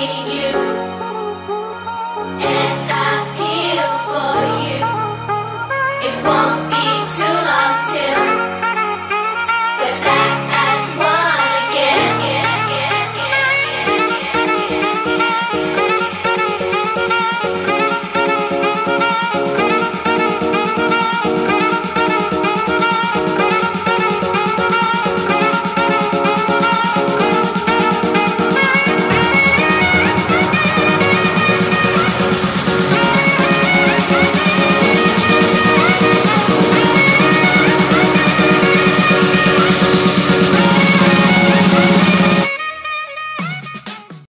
you.